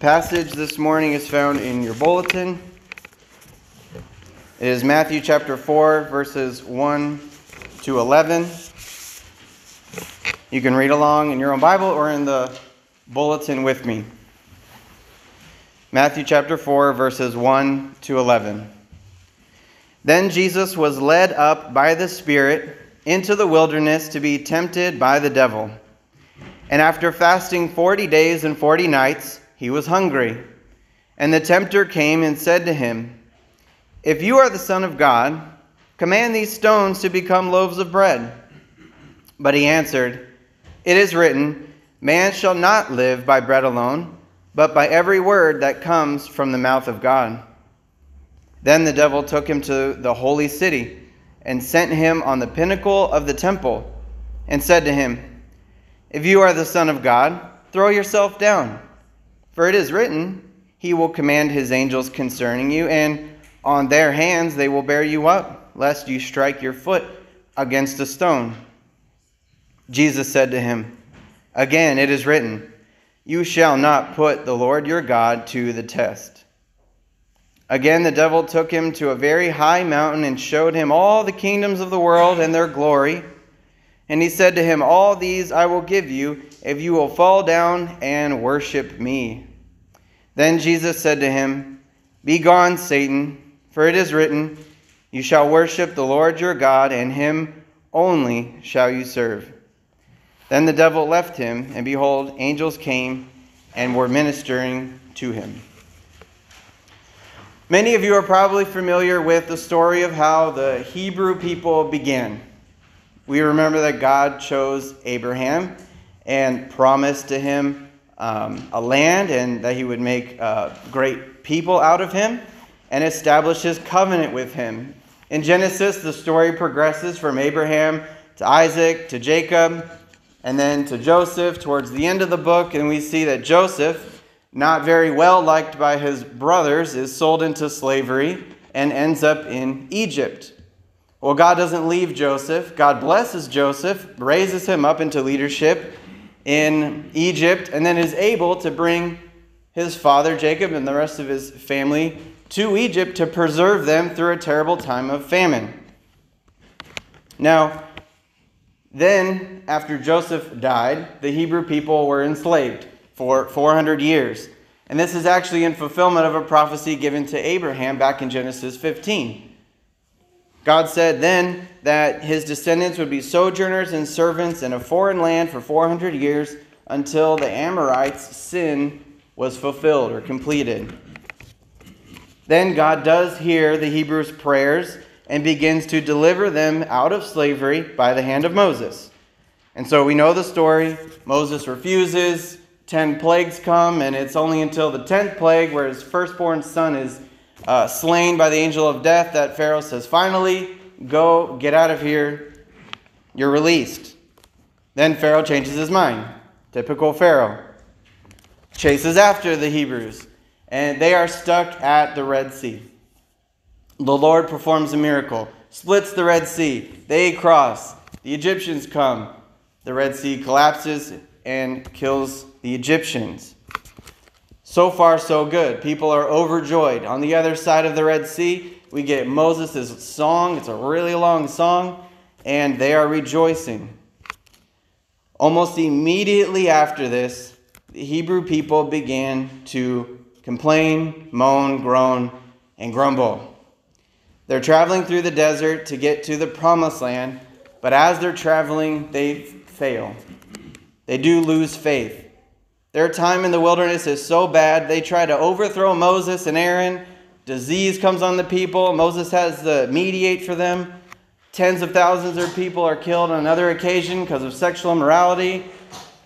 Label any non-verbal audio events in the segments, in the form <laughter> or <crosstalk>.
passage this morning is found in your bulletin. It is Matthew chapter 4, verses 1 to 11. You can read along in your own Bible or in the bulletin with me. Matthew chapter 4, verses 1 to 11. Then Jesus was led up by the Spirit into the wilderness to be tempted by the devil. And after fasting 40 days and 40 nights, he was hungry. And the tempter came and said to him, If you are the Son of God, command these stones to become loaves of bread. But he answered, It is written, Man shall not live by bread alone, but by every word that comes from the mouth of God. Then the devil took him to the holy city and sent him on the pinnacle of the temple and said to him, If you are the Son of God, throw yourself down. For it is written, He will command His angels concerning you, and on their hands they will bear you up, lest you strike your foot against a stone. Jesus said to him, Again, it is written, You shall not put the Lord your God to the test. Again, the devil took him to a very high mountain and showed him all the kingdoms of the world and their glory. And he said to him, All these I will give you if you will fall down and worship me. Then Jesus said to him, Begone, Satan, for it is written, You shall worship the Lord your God, and him only shall you serve. Then the devil left him, and behold, angels came and were ministering to him. Many of you are probably familiar with the story of how the Hebrew people began. We remember that God chose Abraham and promised to him um, a land and that he would make uh, great people out of him and establish his covenant with him. In Genesis, the story progresses from Abraham to Isaac to Jacob and then to Joseph towards the end of the book, and we see that Joseph, not very well liked by his brothers, is sold into slavery and ends up in Egypt. Well, God doesn't leave Joseph. God blesses Joseph, raises him up into leadership in Egypt, and then is able to bring his father Jacob and the rest of his family to Egypt to preserve them through a terrible time of famine. Now, then, after Joseph died, the Hebrew people were enslaved for 400 years. And this is actually in fulfillment of a prophecy given to Abraham back in Genesis 15. God said then that his descendants would be sojourners and servants in a foreign land for 400 years until the Amorites' sin was fulfilled or completed. Then God does hear the Hebrews' prayers and begins to deliver them out of slavery by the hand of Moses. And so we know the story. Moses refuses, 10 plagues come, and it's only until the 10th plague, where his firstborn son is uh, slain by the angel of death, that Pharaoh says, Finally, go, get out of here, you're released. Then Pharaoh changes his mind. Typical Pharaoh. Chases after the Hebrews, and they are stuck at the Red Sea. The Lord performs a miracle, splits the Red Sea. They cross. The Egyptians come. The Red Sea collapses and kills the Egyptians. So far, so good. People are overjoyed. On the other side of the Red Sea, we get Moses' song. It's a really long song, and they are rejoicing. Almost immediately after this, the Hebrew people began to complain, moan, groan, and grumble. They're traveling through the desert to get to the promised land, but as they're traveling, they fail. They do lose faith. Their time in the wilderness is so bad, they try to overthrow Moses and Aaron. Disease comes on the people. Moses has to mediate for them. Tens of thousands of people are killed on another occasion because of sexual immorality.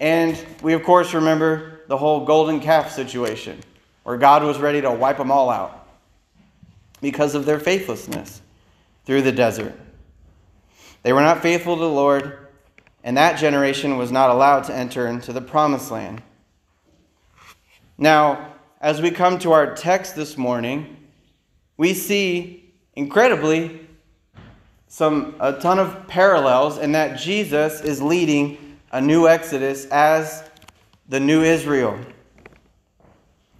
And we, of course, remember the whole golden calf situation where God was ready to wipe them all out because of their faithlessness through the desert. They were not faithful to the Lord, and that generation was not allowed to enter into the promised land. Now, as we come to our text this morning, we see incredibly some a ton of parallels in that Jesus is leading a new Exodus as the new Israel.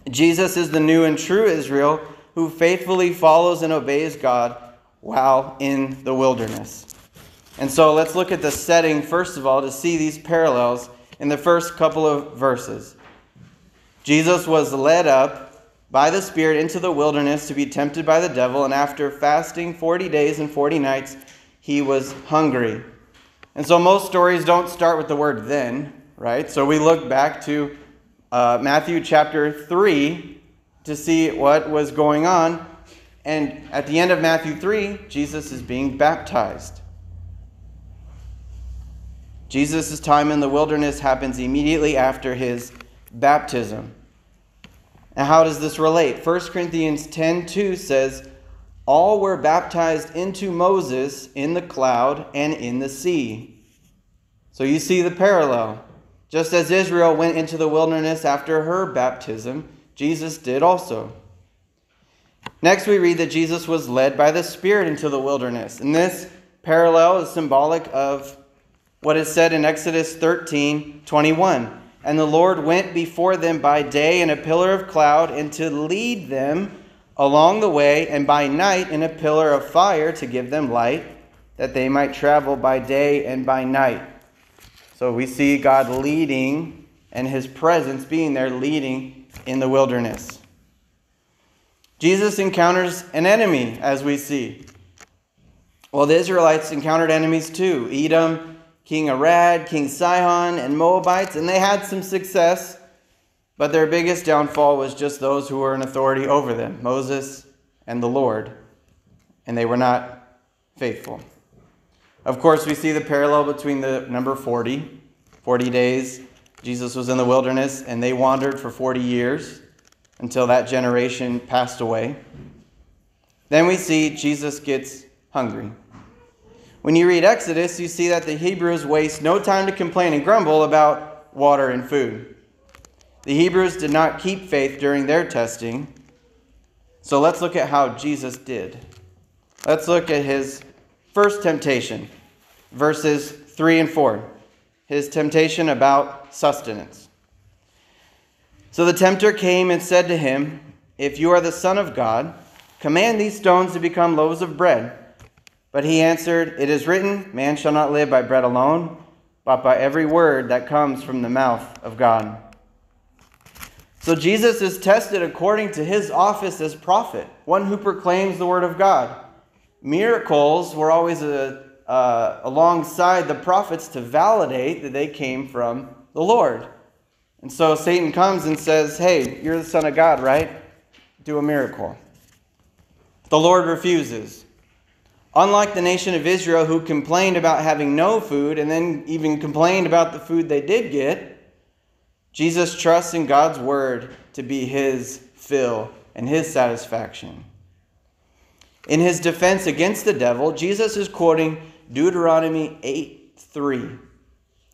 Jesus is the new and true Israel who faithfully follows and obeys God while in the wilderness. And so let's look at the setting, first of all, to see these parallels in the first couple of verses. Jesus was led up by the Spirit into the wilderness to be tempted by the devil, and after fasting 40 days and 40 nights, he was hungry. And so most stories don't start with the word then, right? So we look back to uh, Matthew chapter 3 to see what was going on. And at the end of Matthew 3, Jesus is being baptized. Jesus' time in the wilderness happens immediately after his baptism. And how does this relate? 1 Corinthians 10 2 says, All were baptized into Moses in the cloud and in the sea. So you see the parallel. Just as Israel went into the wilderness after her baptism, Jesus did also. Next, we read that Jesus was led by the Spirit into the wilderness. And this parallel is symbolic of what is said in Exodus 13 21. And the Lord went before them by day in a pillar of cloud and to lead them along the way, and by night in a pillar of fire to give them light, that they might travel by day and by night. So we see God leading and his presence being there leading in the wilderness. Jesus encounters an enemy, as we see. Well, the Israelites encountered enemies too Edom, King Arad, King Sihon, and Moabites, and they had some success, but their biggest downfall was just those who were in authority over them Moses and the Lord, and they were not faithful. Of course, we see the parallel between the number 40, 40 days. Jesus was in the wilderness, and they wandered for 40 years until that generation passed away. Then we see Jesus gets hungry. When you read Exodus, you see that the Hebrews waste no time to complain and grumble about water and food. The Hebrews did not keep faith during their testing. So let's look at how Jesus did. Let's look at his first temptation, verses 3 and 4. His temptation about sustenance. So the tempter came and said to him, If you are the Son of God, command these stones to become loaves of bread. But he answered, It is written, Man shall not live by bread alone, but by every word that comes from the mouth of God. So Jesus is tested according to his office as prophet, one who proclaims the word of God. Miracles were always a, uh, alongside the prophets to validate that they came from the Lord. And so Satan comes and says, Hey, you're the Son of God, right? Do a miracle. The Lord refuses. Unlike the nation of Israel, who complained about having no food and then even complained about the food they did get, Jesus trusts in God's word to be his fill and his satisfaction. In his defense against the devil, Jesus is quoting Deuteronomy 8 3.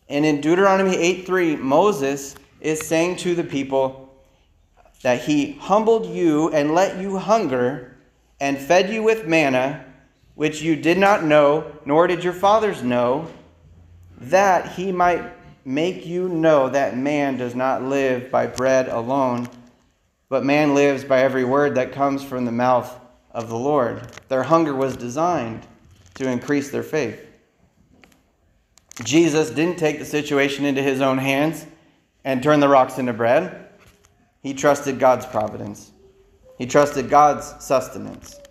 And in Deuteronomy 8 3, Moses is saying to the people that he humbled you and let you hunger and fed you with manna which you did not know, nor did your fathers know, that he might make you know that man does not live by bread alone, but man lives by every word that comes from the mouth of the Lord. Their hunger was designed to increase their faith. Jesus didn't take the situation into his own hands and turn the rocks into bread. He trusted God's providence. He trusted God's sustenance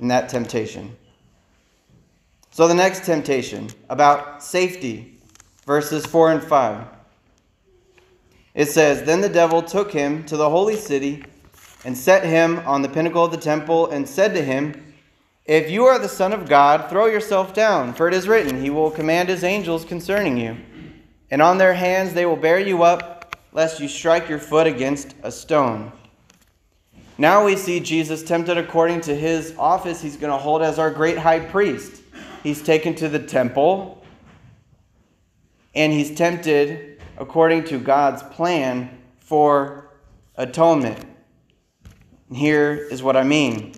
in that temptation. So, the next temptation about safety, verses 4 and 5. It says, Then the devil took him to the holy city and set him on the pinnacle of the temple and said to him, If you are the Son of God, throw yourself down, for it is written, He will command His angels concerning you, and on their hands they will bear you up, lest you strike your foot against a stone. Now we see Jesus tempted according to his office he's going to hold as our great high priest. He's taken to the temple and he's tempted according to God's plan for atonement. Here is what I mean.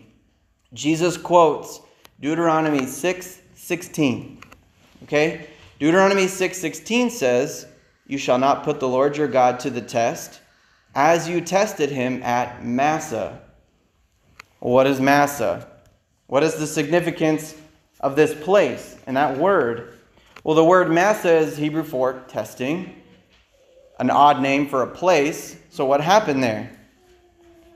Jesus quotes Deuteronomy 6 16. Okay? Deuteronomy 6 16 says, You shall not put the Lord your God to the test as you tested him at Massah. What is Massah? What is the significance of this place and that word? Well, the word Massah is Hebrew for testing, an odd name for a place. So, what happened there?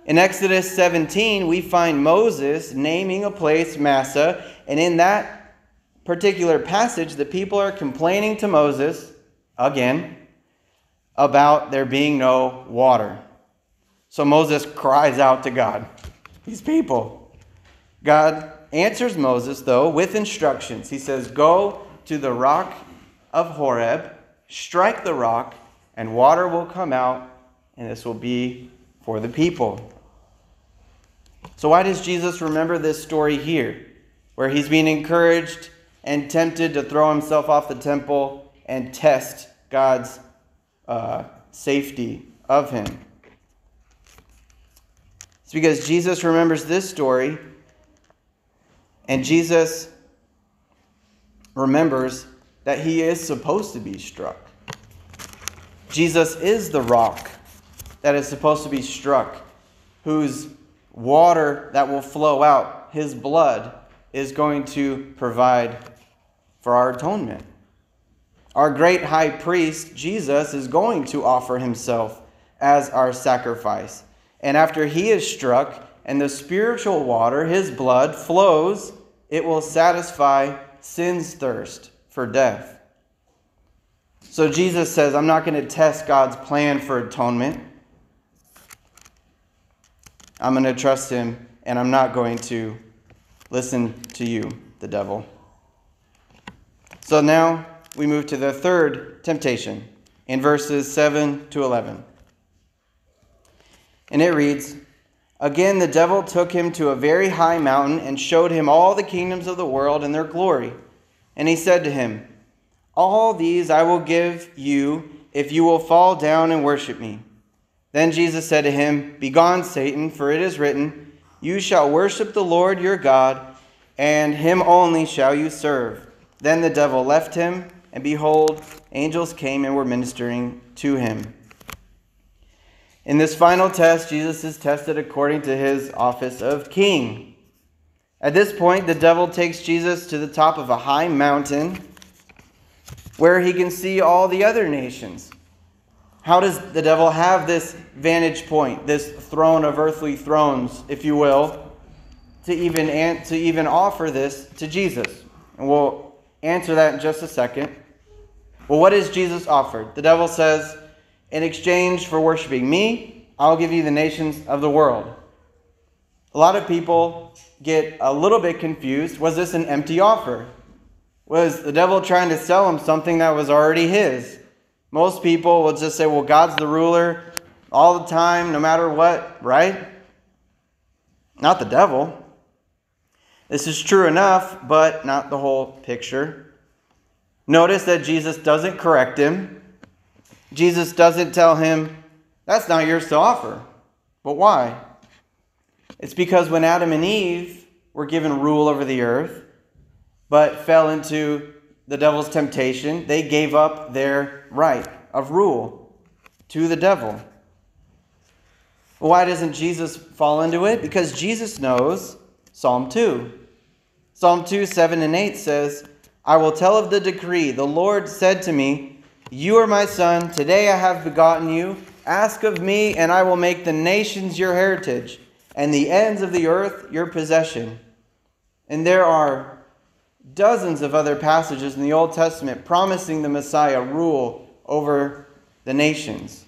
In Exodus 17, we find Moses naming a place Massah, and in that particular passage, the people are complaining to Moses, again, about there being no water. So Moses cries out to God, these people. God answers Moses, though, with instructions. He says, Go to the rock of Horeb, strike the rock, and water will come out, and this will be for the people. So, why does Jesus remember this story here, where he's being encouraged and tempted to throw himself off the temple and test God's uh, safety of him? It's because Jesus remembers this story, and Jesus remembers that he is supposed to be struck. Jesus is the rock that is supposed to be struck, whose water that will flow out, his blood, is going to provide for our atonement. Our great high priest, Jesus, is going to offer himself as our sacrifice. And after he is struck and the spiritual water, his blood, flows, it will satisfy sin's thirst for death. So Jesus says, I'm not going to test God's plan for atonement. I'm going to trust him, and I'm not going to listen to you, the devil. So now we move to the third temptation in verses 7 to 11. And it reads Again, the devil took him to a very high mountain and showed him all the kingdoms of the world and their glory. And he said to him, All these I will give you if you will fall down and worship me. Then Jesus said to him, Begone, Satan, for it is written, You shall worship the Lord your God, and him only shall you serve. Then the devil left him, and behold, angels came and were ministering to him. In this final test, Jesus is tested according to his office of king. At this point, the devil takes Jesus to the top of a high mountain where he can see all the other nations. How does the devil have this vantage point, this throne of earthly thrones, if you will, to even, to even offer this to Jesus? And we'll answer that in just a second. Well, what is Jesus offered? The devil says, In exchange for worshiping me, I'll give you the nations of the world. A lot of people get a little bit confused. Was this an empty offer? Was the devil trying to sell him something that was already his? Most people will just say, well, God's the ruler all the time, no matter what, right? Not the devil. This is true enough, but not the whole picture. Notice that Jesus doesn't correct him. Jesus doesn't tell him, that's not yours to offer. But why? It's because when Adam and Eve were given rule over the earth, but fell into the devil's temptation, they gave up their right of rule to the devil. Why doesn't Jesus fall into it? Because Jesus knows Psalm 2. Psalm 2, 7 and 8 says, I will tell of the decree. The Lord said to me, You are my son. Today I have begotten you. Ask of me, and I will make the nations your heritage, and the ends of the earth your possession. And there are dozens of other passages in the Old Testament promising the Messiah rule over the nations.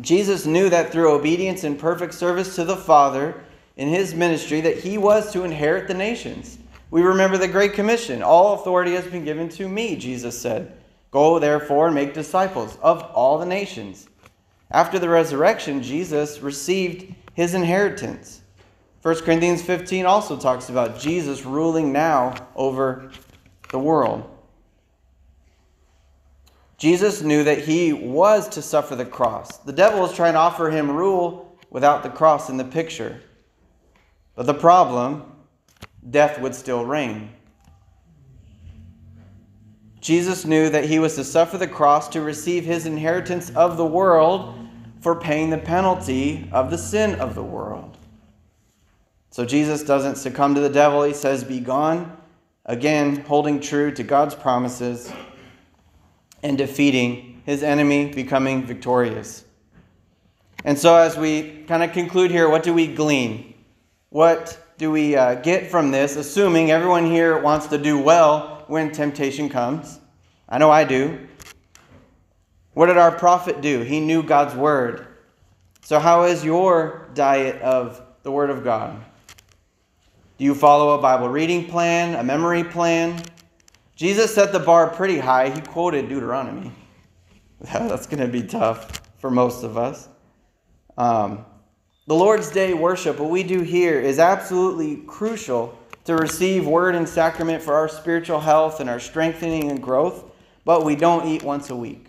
Jesus knew that through obedience and perfect service to the Father in his ministry that he was to inherit the nations. We remember the great commission. All authority has been given to me, Jesus said. Go therefore and make disciples of all the nations. After the resurrection, Jesus received his inheritance. 1 Corinthians 15 also talks about Jesus ruling now over the world. Jesus knew that he was to suffer the cross. The devil was trying to offer him rule without the cross in the picture. But the problem, death would still reign. Jesus knew that he was to suffer the cross to receive his inheritance of the world for paying the penalty of the sin of the world. So Jesus doesn't succumb to the devil. He says, Be gone. Again, holding true to God's promises and defeating his enemy, becoming victorious. And so, as we kind of conclude here, what do we glean? What do we uh, get from this, assuming everyone here wants to do well when temptation comes? I know I do. What did our prophet do? He knew God's word. So, how is your diet of the word of God? Do you follow a Bible reading plan, a memory plan? Jesus set the bar pretty high. He quoted Deuteronomy. <laughs> That's going to be tough for most of us. Um, the Lord's Day worship, what we do here, is absolutely crucial to receive word and sacrament for our spiritual health and our strengthening and growth, but we don't eat once a week.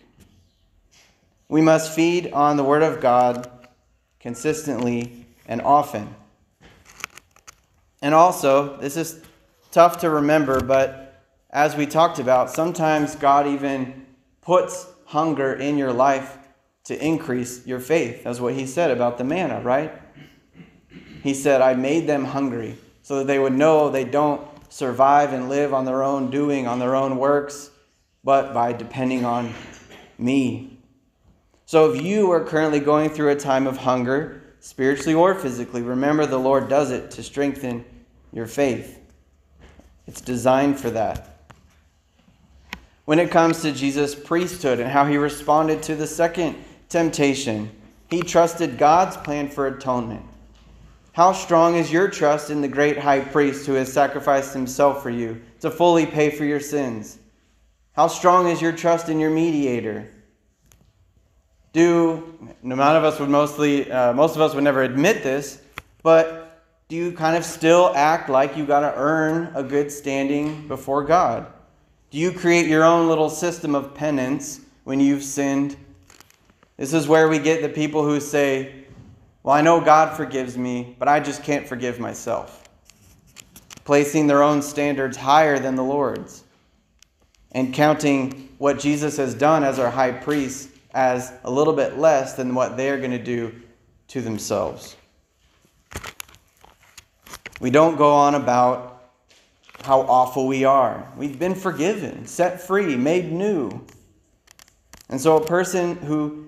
We must feed on the Word of God consistently and often. And also, this is tough to remember, but as we talked about, sometimes God even puts hunger in your life to increase your faith. That's what he said about the manna, right? He said, I made them hungry so that they would know they don't survive and live on their own doing, on their own works, but by depending on me. So if you are currently going through a time of hunger, spiritually or physically, remember the Lord does it to strengthen your faith. It's designed for that. When it comes to Jesus' priesthood and how he responded to the second temptation, he trusted God's plan for atonement. How strong is your trust in the great high priest who has sacrificed himself for you to fully pay for your sins? How strong is your trust in your mediator? Do none of us would mostly, uh, most of us would never admit this, but do you kind of still act like you got to earn a good standing before God? Do you create your own little system of penance when you've sinned? This is where we get the people who say, Well, I know God forgives me, but I just can't forgive myself. Placing their own standards higher than the Lord's and counting what Jesus has done as our high priest as a little bit less than what they're going to do to themselves. We don't go on about how awful we are. We've been forgiven, set free, made new. And so a person who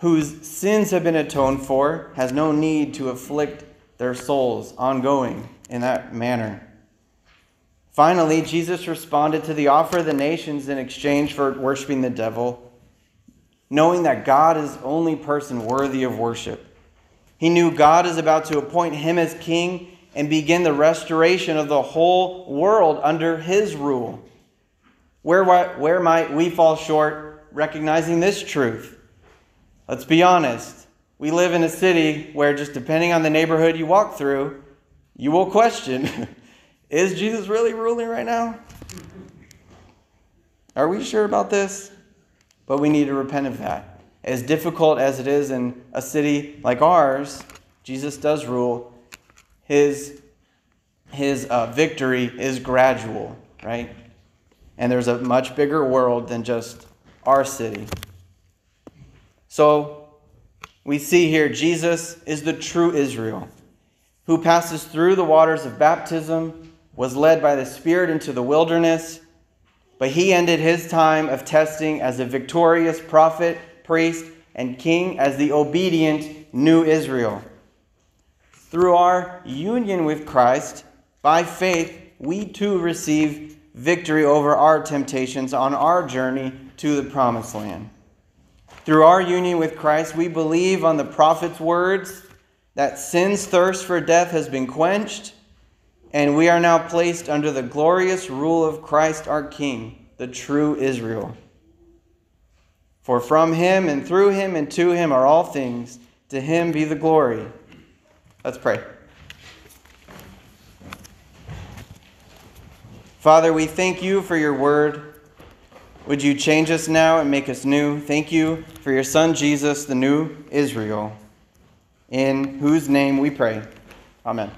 whose sins have been atoned for has no need to afflict their souls ongoing in that manner. Finally, Jesus responded to the offer of the nations in exchange for worshiping the devil knowing that God is the only person worthy of worship. He knew God is about to appoint him as king and begin the restoration of the whole world under his rule. Where, where might we fall short recognizing this truth? Let's be honest. We live in a city where, just depending on the neighborhood you walk through, you will question <laughs> is Jesus really ruling right now? Are we sure about this? But we need to repent of that. As difficult as it is in a city like ours, Jesus does rule. His, his uh, victory is gradual, right? And there's a much bigger world than just our city. So we see here Jesus is the true Israel who passes through the waters of baptism, was led by the Spirit into the wilderness but he ended his time of testing as a victorious prophet, priest, and king as the obedient new Israel. Through our union with Christ, by faith, we too receive victory over our temptations on our journey to the promised land. Through our union with Christ, we believe on the prophet's words that sin's thirst for death has been quenched and we are now placed under the glorious rule of Christ our King, the true Israel. For from him and through him and to him are all things. To him be the glory. Let's pray. Father, we thank you for your word. Would you change us now and make us new? Thank you for your Son, Jesus, the new Israel, in whose name we pray. Amen.